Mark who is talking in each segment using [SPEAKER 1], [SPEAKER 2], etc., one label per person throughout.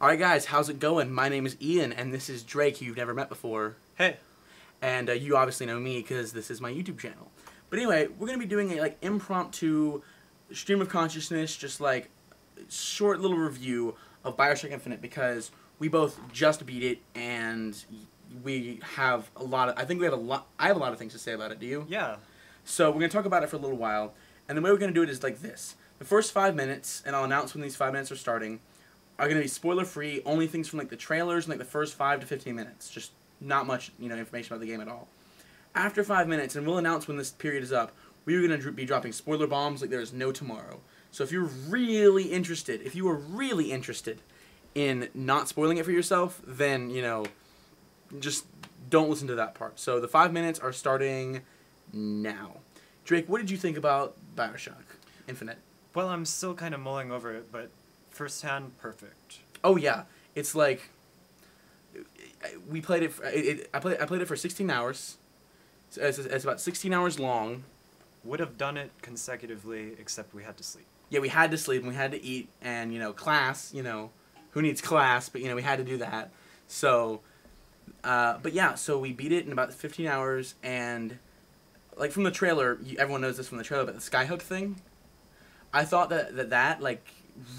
[SPEAKER 1] All right, guys, how's it going? My name is Ian, and this is Drake, who you've never met before.
[SPEAKER 2] Hey.
[SPEAKER 1] And uh, you obviously know me because this is my YouTube channel. But anyway, we're gonna be doing a like impromptu stream of consciousness, just like short little review of Bioshock Infinite because we both just beat it and we have a lot of. I think we have a lot. I have a lot of things to say about it. Do you?
[SPEAKER 2] Yeah.
[SPEAKER 1] So we're gonna talk about it for a little while, and the way we're gonna do it is like this: the first five minutes, and I'll announce when these five minutes are starting, are gonna be spoiler free. Only things from like the trailers and like the first five to fifteen minutes. Just not much, you know, information about the game at all. After five minutes, and we'll announce when this period is up. We're gonna dr- be dropping spoiler bombs like there is no tomorrow. So if you're really interested, if you are really interested in not spoiling it for yourself, then you know, just don't listen to that part. So the five minutes are starting now. Drake, what did you think about Bioshock Infinite?
[SPEAKER 2] Well, I'm still kind of mulling over it, but firsthand, perfect.
[SPEAKER 1] Oh yeah, it's like we played it. For, it, it I played. I played it for 16 hours. So it's, it's about 16 hours long.
[SPEAKER 2] Would have done it consecutively, except we had to sleep.
[SPEAKER 1] Yeah, we had to sleep and we had to eat, and you know, class. You know, who needs class? But you know, we had to do that. So, uh, but yeah, so we beat it in about 15 hours, and like from the trailer, you, everyone knows this from the trailer, but the skyhook thing. I thought that that that like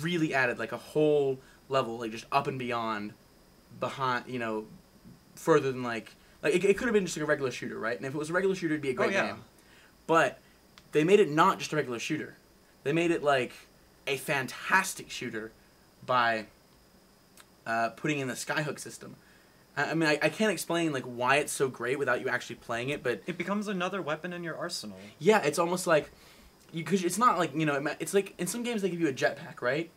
[SPEAKER 1] really added like a whole level, like just up and beyond, behind you know, further than like like it, it could have been just like a regular shooter, right? And if it was a regular shooter, it'd be a great
[SPEAKER 2] Oh, yeah.
[SPEAKER 1] game. But they made it not just a regular shooter. They made it like a fantastic shooter by uh, putting in the skyhook system. I, I mean, I, I can't explain like why it's so great without you actually playing it, but
[SPEAKER 2] It becomes another weapon in your arsenal.
[SPEAKER 1] yeah, it's almost like because it's not like you know it's like in some games they give you a jetpack, right?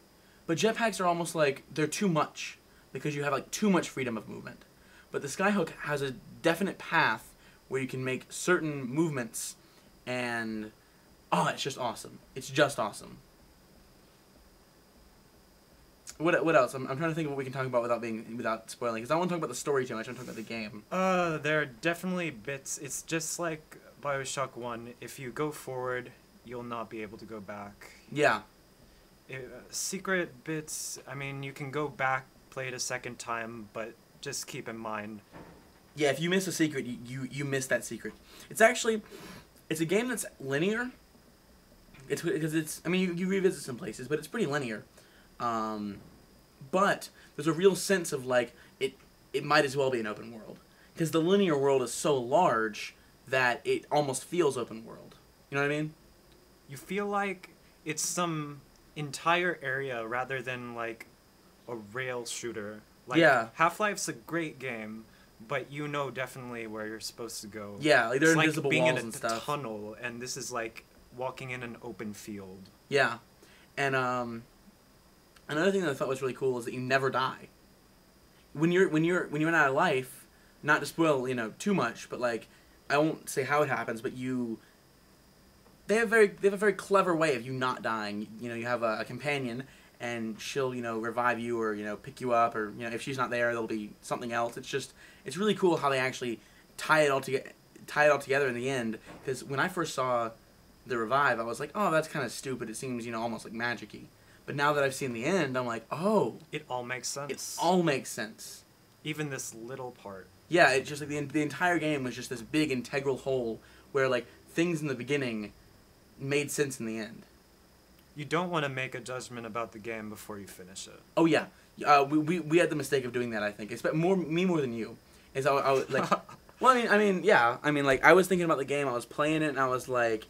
[SPEAKER 1] But jetpacks are almost like they're too much because you have like too much freedom of movement. But the skyhook has a definite path where you can make certain movements, and oh, it's just awesome. It's just awesome. What, what else? I'm, I'm trying to think of what we can talk about without being without spoiling because I want to talk about the story too much. I want to talk about the game.
[SPEAKER 2] Uh, there are definitely bits. It's just like Bioshock 1. If you go forward, you'll not be able to go back.
[SPEAKER 1] Yeah,
[SPEAKER 2] Uh, secret bits, I mean, you can go back, play it a second time, but just keep in mind.
[SPEAKER 1] Yeah, if you miss a secret, you, you, you miss that secret. It's actually, it's a game that's linear. It's because it's. I mean, you, you revisit some places, but it's pretty linear. Um, but there's a real sense of like it. It might as well be an open world because the linear world is so large that it almost feels open world. You know what I mean?
[SPEAKER 2] You feel like it's some entire area rather than like a rail shooter. Like
[SPEAKER 1] Yeah.
[SPEAKER 2] Half Life's a great game, but you know definitely where you're supposed to go.
[SPEAKER 1] Yeah, like there are
[SPEAKER 2] it's
[SPEAKER 1] invisible
[SPEAKER 2] like being
[SPEAKER 1] walls
[SPEAKER 2] in a
[SPEAKER 1] and stuff.
[SPEAKER 2] tunnel, and this is like walking in an open field.
[SPEAKER 1] Yeah, and um, another thing that I thought was really cool is that you never die. When you're when you're when you run out of life, not to spoil you know too much, but like I won't say how it happens, but you. They have very they have a very clever way of you not dying. You know, you have a, a companion, and she'll you know revive you or you know pick you up, or you know if she's not there, there'll be something else. It's just it's really cool how they actually tie it all together tie it all together in the end. Because when I first saw the revive, I was like, oh, that's kind of stupid. It seems, you know, almost like magic-y. But now that I've seen the end, I'm like, oh,
[SPEAKER 2] It all makes sense.
[SPEAKER 1] it all makes sense.
[SPEAKER 2] Even this little part.
[SPEAKER 1] Yeah, it's just like the, the entire game was just this big integral whole where like things in the beginning made sense in the end.
[SPEAKER 2] You don't want to make a judgment about the game before you finish it.
[SPEAKER 1] Oh yeah, uh, we, we we had the mistake of doing that. I think it's more me more than you. Is I, I was, like, well, I mean, I mean, yeah, I mean, like I was thinking about the game. I was playing it, and I was like,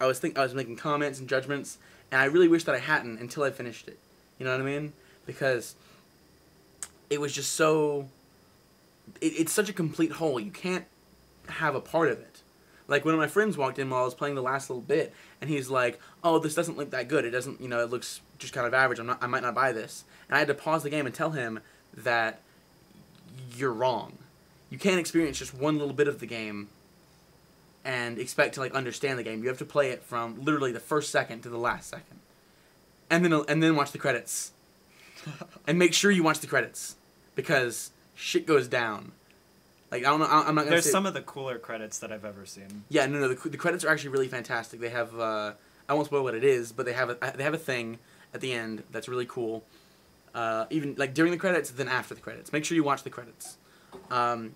[SPEAKER 1] I was think I was making comments and judgments, and I really wish that I hadn't until I finished it. You know what I mean? Because it was just so. It, it's such a complete whole. You can't have a part of it. Like one of my friends walked in while I was playing the last little bit, and he's like, "Oh, this doesn't look that good. It doesn't, you know, it looks just kind of average. I'm not, I might not buy this." And I had to pause the game and tell him that you're wrong. You can't experience just one little bit of the game and expect to like understand the game. You have to play it from literally the first second to the last second, and then and then watch the credits, and make sure you watch the credits because shit goes down. Like I don't know. I'm not gonna.
[SPEAKER 2] There's
[SPEAKER 1] say,
[SPEAKER 2] some of the cooler credits that I've ever seen.
[SPEAKER 1] Yeah, no, no. The, the credits are actually really fantastic. They have. Uh, I won't spoil what it is, but they have a they have a thing at the end that's really cool. Uh, even like during the credits, then after the credits. Make sure you watch the credits. Um,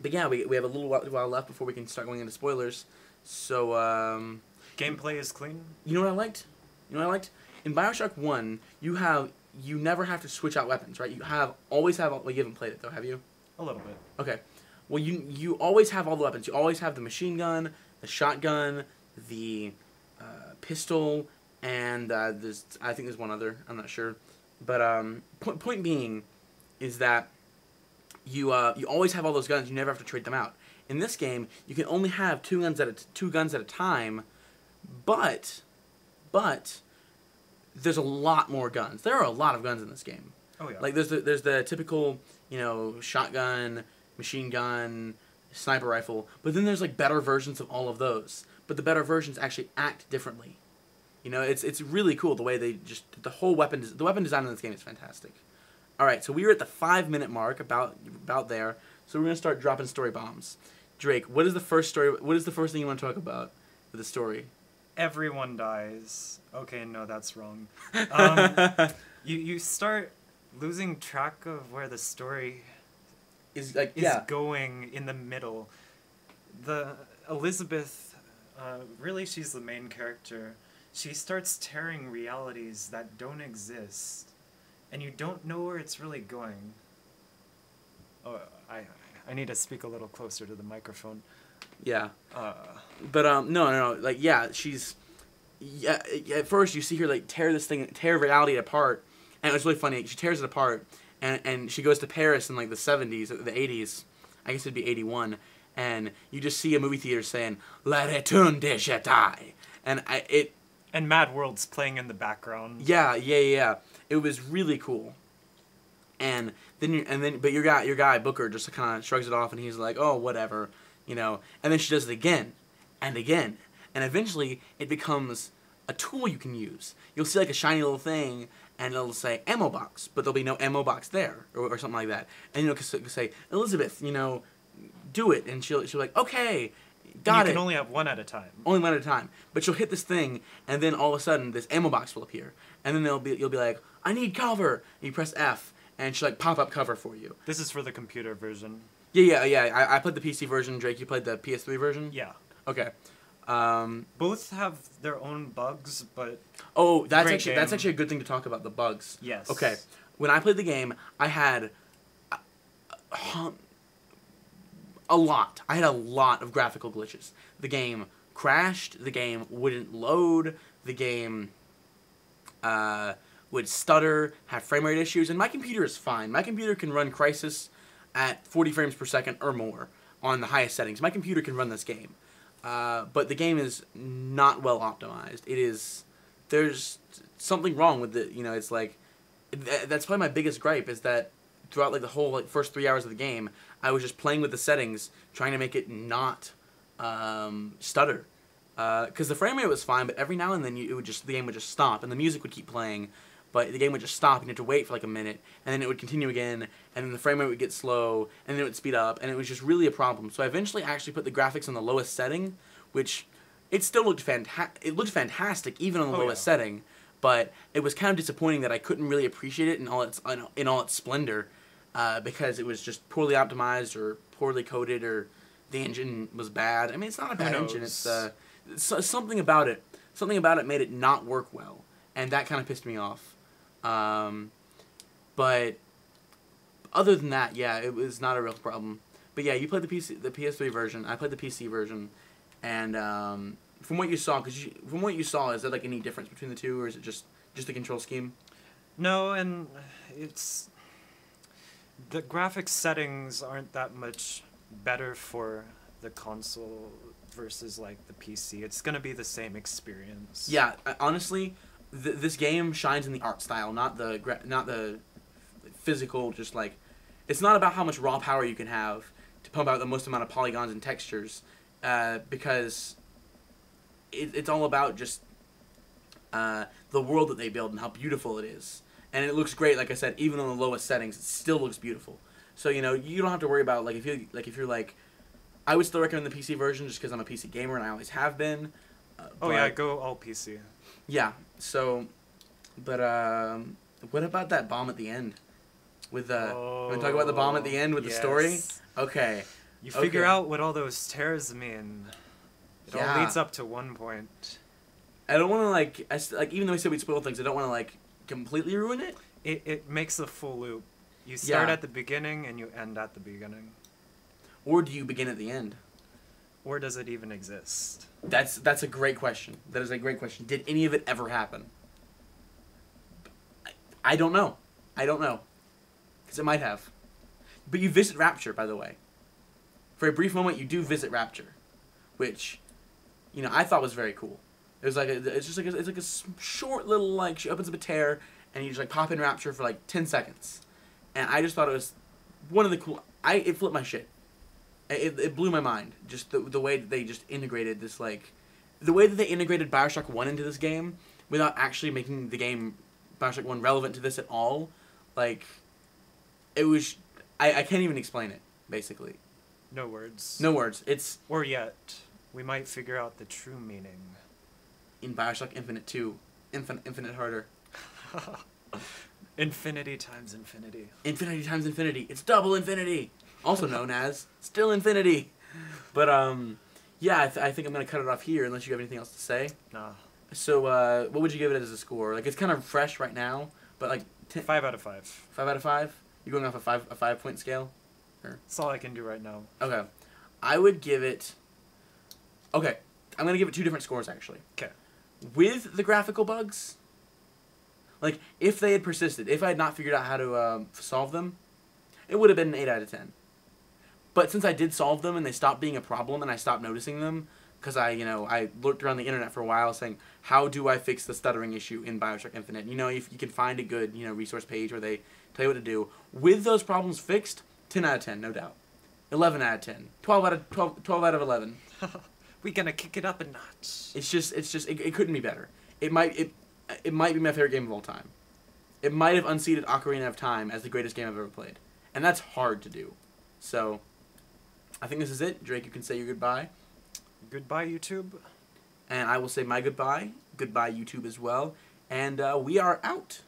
[SPEAKER 1] but yeah, we, we have a little while, while left before we can start going into spoilers. So um,
[SPEAKER 2] Gameplay is clean.
[SPEAKER 1] you know what I liked? You know what I liked? In Bioshock One, you have you never have to switch out weapons, right? You have always have. Well, you haven't played it though, have you?
[SPEAKER 2] A little bit.
[SPEAKER 1] Okay. Well, you you always have all the weapons. You always have the machine gun, the shotgun, the uh, pistol, and uh, there's I think there's one other. I'm not sure, but um, point point being, is that you uh, you always have all those guns. You never have to trade them out. In this game, you can only have two guns at a t- two guns at a time, but but there's a lot more guns. There are a lot of guns in this game.
[SPEAKER 2] Oh yeah.
[SPEAKER 1] Like there's the there's the typical you know shotgun, machine gun, sniper rifle, but then there's like better versions of all of those. But the better versions actually act differently. You know, it's it's really cool the way they just the whole weapon the weapon design in this game is fantastic. All right, so we were at the five minute mark about about there. So we're gonna start dropping story bombs. Drake, what is the first story? What is the first thing you want to talk about with the story?
[SPEAKER 2] Everyone dies. Okay, no, that's wrong. Um, you you start losing track of where the story
[SPEAKER 1] is like
[SPEAKER 2] is
[SPEAKER 1] yeah,
[SPEAKER 2] going in the middle. The Elizabeth, uh, really, she's the main character. She starts tearing realities that don't exist, and you don't know where it's really going. Oh, I I need to speak a little closer to the microphone.
[SPEAKER 1] yeah.
[SPEAKER 2] Uh,
[SPEAKER 1] But um, no, no, no. Like, yeah, she's. Yeah, at first you see her like tear this thing, tear reality apart, and it was really funny. She tears it apart, and and she goes to Paris in like the seventies, the eighties. I guess it'd be eighty one, and you just see a movie theater saying "La Return de Jedi," and I it
[SPEAKER 2] and Mad World's playing in the background.
[SPEAKER 1] yeah, yeah, yeah. It was really cool. And then you and then but your guy your guy Booker just kind of shrugs it off and he's like, "Oh, whatever." You know. And then she does it again and again. And eventually it becomes a tool you can use. You'll see like a shiny little thing and it'll say ammo box, but there'll be no ammo box there or, or something like that. And you'll say, "Elizabeth, you know, do it." And she'll she'll be like, "Okay, got
[SPEAKER 2] you
[SPEAKER 1] it."
[SPEAKER 2] can only have one at a time.
[SPEAKER 1] only one at a time. But you'll hit this thing, and then all of a sudden, this ammo box will appear, and then they'll be you'll be like, "I need cover." And you press F, and she'll like pop up cover for you.
[SPEAKER 2] This is for the computer version.
[SPEAKER 1] Yeah, yeah, yeah. I, I played the PC version. Drake, you played the PS3 version.
[SPEAKER 2] Yeah.
[SPEAKER 1] Okay. Um,
[SPEAKER 2] Both have their own bugs, but
[SPEAKER 1] oh, that's actually that's actually a good thing to talk about the bugs.
[SPEAKER 2] yes.
[SPEAKER 1] Okay. When I played the game, I had a, a, a lot. I had a lot of graphical glitches. The game crashed. The game wouldn't load. The game uh, would stutter, have frame rate issues, and my computer is fine. My computer can run Crysis at 40 frames per second or more on the highest settings. My computer can run this game. Uh, but the game is not well optimized. It is there's something wrong with it. You know, it's like th- that's probably my biggest gripe is that throughout like the whole like first three hours of the game, I was just playing with the settings, trying to make it not um, stutter. Because the frame rate was fine, but every now and then you, it would just the game would just stop and the music would keep playing, but the game would just stop and you had to wait for like a minute and then it would continue again and then the frame rate would get slow and then it would speed up and it was just really a problem. So I eventually actually put the graphics on the lowest setting, which it still looked fanta- It looked fantastic even on the
[SPEAKER 2] Oh,
[SPEAKER 1] lowest
[SPEAKER 2] yeah.
[SPEAKER 1] setting, but it was kind of disappointing that I couldn't really appreciate it in all its in all its splendor, uh, because it was just poorly optimized or poorly coded or the engine was bad. I mean, it's not a bad engine. It's uh, so, something about it. Something about it made it not work well, and that kind of pissed me off. Um, but other than that, yeah, it was not a real problem. But yeah, you played the PC, the PS3 version. I played the PC version, and um, from what you saw, because from what you saw, is there like any difference between the two, or is it just just the control scheme?
[SPEAKER 2] No, and it's the graphics settings aren't that much better for the console versus like the PC. It's gonna be the same experience.
[SPEAKER 1] Yeah, honestly, th- this game shines in the art style, not the gra- not the physical. Just like, it's not about how much raw power you can have to pump out the most amount of polygons and textures, uh, because it, it's all about just uh, the world that they build and how beautiful it is. And it looks great, like I said, even on the lowest settings, it still looks beautiful. So you know, you don't have to worry about like if you like if you're like, I would still recommend the PC version just because I'm a PC gamer and I always have been. Uh,
[SPEAKER 2] Oh yeah, go all PC.
[SPEAKER 1] Yeah. So, but um, What about that bomb at the end? With the want to talk about the bomb at the end with the story? Okay.
[SPEAKER 2] You figure out what all those tears mean. It all leads up to one point.
[SPEAKER 1] I don't want to like I like even though we said we'd spoil things, I don't want to like completely ruin it.
[SPEAKER 2] It, it makes a full loop. You start
[SPEAKER 1] Yeah.
[SPEAKER 2] at the beginning and you end at the beginning.
[SPEAKER 1] Or do you begin at the end?
[SPEAKER 2] Or does it even exist?
[SPEAKER 1] That's that's a great question. That is a great question. Did any of it ever happen? I, I don't know. I don't know. Because it might have. But you visit Rapture, by the way. For a brief moment, you do visit Rapture, which, you know, I thought was very cool. It was like a, it's just like a, it's like a short little like she opens up a tear and you just like pop in Rapture for like ten seconds, and I just thought it was one of the cool. I it flipped my shit. It, it blew my mind. Just the, the way that they just integrated this, like, the way that they integrated Bioshock 1 into this game without actually making the game Bioshock 1 relevant to this at all. Like, it was. I, I can't even explain it, basically.
[SPEAKER 2] No words.
[SPEAKER 1] No words. It's
[SPEAKER 2] Or yet, we might figure out the true meaning.
[SPEAKER 1] in Bioshock Infinite 2. Infinite, infinite harder.
[SPEAKER 2] infinity times infinity.
[SPEAKER 1] Infinity times infinity. It's double infinity. Also known as still infinity. But, um, yeah, I, th- I think I'm going to cut it off here unless you have anything else to say.
[SPEAKER 2] Nah.
[SPEAKER 1] So, uh, what would you give it as a score? Like, it's kind of fresh right now, but like ten,
[SPEAKER 2] Five out of five.
[SPEAKER 1] five out of five. You're going off a five a five point scale.
[SPEAKER 2] That's all I can do right now.
[SPEAKER 1] Okay, I would give it. Okay, I'm gonna give it two different scores actually.
[SPEAKER 2] 'Kay.
[SPEAKER 1] With the graphical bugs. Like, if they had persisted, if I had not figured out how to um, solve them, it would have been an eight out of ten. But since I did solve them and they stopped being a problem and I stopped noticing them, because I, you know, I looked around the internet for a while saying, how do I fix the stuttering issue in Bioshock Infinite? You know, if you can find a good, you know, resource page where they tell you what to do. With those problems fixed, 10 out of 10, no doubt. 11 out of 10. 12 out of 12, 12 out of 11.
[SPEAKER 2] we gonna kick it up a notch.
[SPEAKER 1] It's just, it's just, it, it couldn't be better. It might, it, it might be my favorite game of all time. It might have unseated Ocarina of Time as the greatest game I've ever played, and that's hard to do. So, I think this is it. Drake, you can say your goodbye,
[SPEAKER 2] Goodbye, YouTube.
[SPEAKER 1] and I will say my goodbye. Goodbye, YouTube, as well. And uh, we are out.